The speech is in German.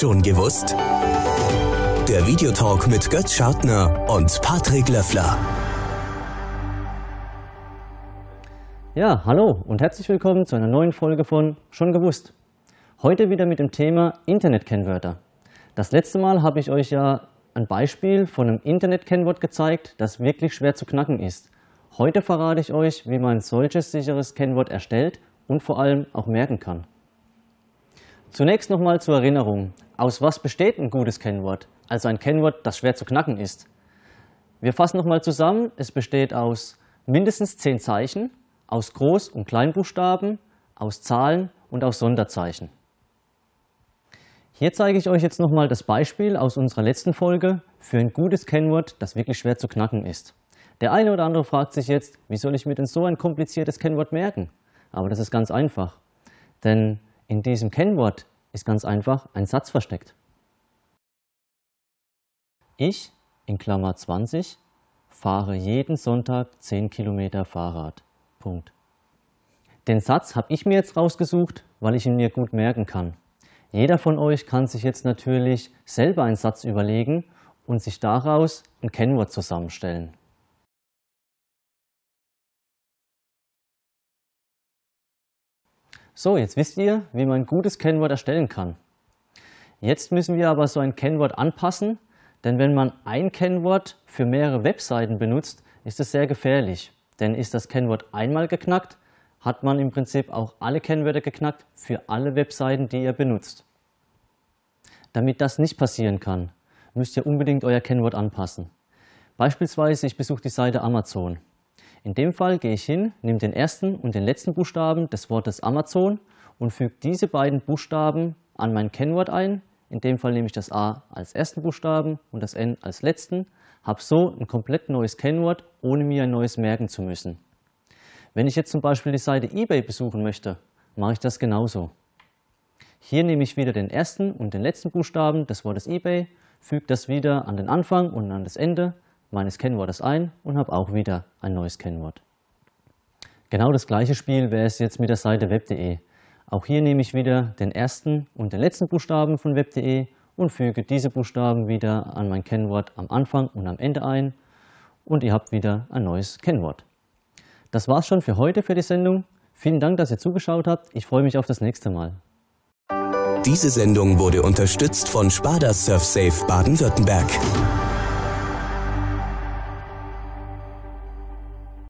Schon gewusst? Der Videotalk mit Götz Schartner und Patrick Löffler. Ja, hallo und herzlich willkommen zu einer neuen Folge von Schon gewusst. Heute wieder mit dem Thema Internetkennwörter. Das letzte Mal habe ich euch ja ein Beispiel von einem Internetkennwort gezeigt, das wirklich schwer zu knacken ist. Heute verrate ich euch, wie man ein solches sicheres Kennwort erstellt und vor allem auch merken kann. Zunächst nochmal zur Erinnerung. Aus was besteht ein gutes Kennwort? Also ein Kennwort, das schwer zu knacken ist. Wir fassen nochmal zusammen. Es besteht aus mindestens zehn Zeichen, aus Groß- und Kleinbuchstaben, aus Zahlen und aus Sonderzeichen. Hier zeige ich euch jetzt nochmal das Beispiel aus unserer letzten Folge für ein gutes Kennwort, das wirklich schwer zu knacken ist. Der eine oder andere fragt sich jetzt, wie soll ich mir denn so ein kompliziertes Kennwort merken? Aber das ist ganz einfach. Denn in diesem Kennwort ist ganz einfach ein Satz versteckt. Ich, in Klammer 20, fahre jeden Sonntag 10 Kilometer Fahrrad. Punkt. Den Satz habe ich mir jetzt rausgesucht, weil ich ihn mir gut merken kann. Jeder von euch kann sich jetzt natürlich selber einen Satz überlegen und sich daraus ein Kennwort zusammenstellen. So, jetzt wisst ihr, wie man ein gutes Kennwort erstellen kann. Jetzt müssen wir aber so ein Kennwort anpassen, denn wenn man ein Kennwort für mehrere Webseiten benutzt, ist es sehr gefährlich. Denn ist das Kennwort einmal geknackt, hat man im Prinzip auch alle Kennwörter geknackt für alle Webseiten, die ihr benutzt. Damit das nicht passieren kann, müsst ihr unbedingt euer Kennwort anpassen. Beispielsweise, ich besuche die Seite Amazon. In dem Fall gehe ich hin, nehme den ersten und den letzten Buchstaben des Wortes Amazon und füge diese beiden Buchstaben an mein Kennwort ein. In dem Fall nehme ich das A als ersten Buchstaben und das N als letzten habe so ein komplett neues Kennwort, ohne mir ein neues merken zu müssen. Wenn ich jetzt zum Beispiel die Seite eBay besuchen möchte, mache ich das genauso. Hier nehme ich wieder den ersten und den letzten Buchstaben des Wortes eBay, füge das wieder an den Anfang und an das Ende meines Kennwortes ein und habe auch wieder ein neues Kennwort. Genau das gleiche Spiel wäre es jetzt mit der Seite web.de. Auch hier nehme ich wieder den ersten und den letzten Buchstaben von web.de und füge diese Buchstaben wieder an mein Kennwort am Anfang und am Ende ein und ihr habt wieder ein neues Kennwort. Das war's schon für heute für die Sendung. Vielen Dank, dass ihr zugeschaut habt. Ich freue mich auf das nächste Mal. Diese Sendung wurde unterstützt von Sparda SurfSafe Baden-Württemberg.